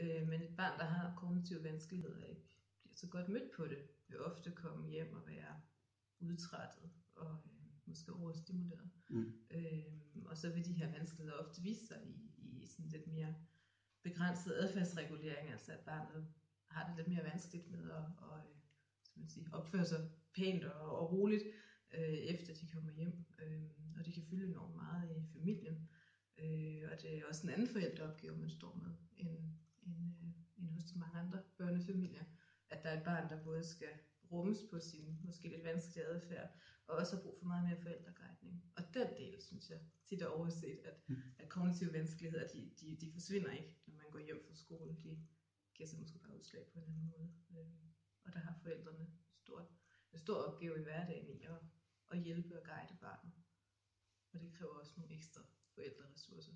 Øh, men et barn, der har kognitive vanskeligheder, ikke bliver så godt mødt på det, vil ofte komme hjem og være udtrættet og øh, måske overstimuleret. Mm. Øh, og så vil de her vanskeligheder ofte vise sig i, i sådan lidt mere begrænset adfærdsregulering, altså at barnet har det lidt mere vanskeligt med at, at, at man sige, opføre sig pænt og, og roligt, øh, efter de kommer hjem. Øh, og det kan fylde enormt meget i familien. Øh, og det er også en anden forældreopgave, man står med, end, end, øh, end hos de mange andre børnefamilier. At der er et barn, der både skal rummes på sin måske lidt vanskelige adfærd, og også har brug for meget mere forældreguidning. Og den del, synes jeg, tit er overset, at, mm. at kognitive vanskeligheder, de, de, de forsvinder ikke, når man går hjem fra skole. De giver sig måske bare udslag på en anden måde. Øh, og der har forældrene stort, en stor opgave i hverdagen i at, at hjælpe og guide barnet. Og det kræver også nogle ekstra forældreressourcer.